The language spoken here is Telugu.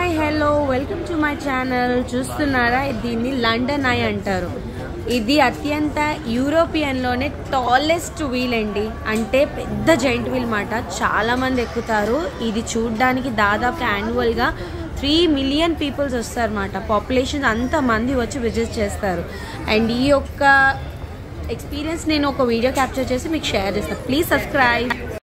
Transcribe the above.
Hi hello welcome to my channel చూస్తున్నారా? దీన్ని లండన్ ఐ అంటారు. ఇది అత్యంత యూరోపియన్లోనే టాలెస్ట్ వీల్ అండి. అంటే పెద్ద జైంట్ వీల్ మాట. చాలామంది ఎక్కుతారు. ఇది చూడడానికి దాదాపు యాన్యువల్గా త్రీ మిలియన్ పీపుల్స్ వస్తారన్నమాట పాపులేషన్ అంత మంది వచ్చి విజిట్ చేస్తారు. అండ్ ఈ యొక్క ఎక్స్పీరియన్స్ నేను ఒక వీడియో క్యాప్చర్ చేసి మీకు షేర్ చేస్తాను. Please subscribe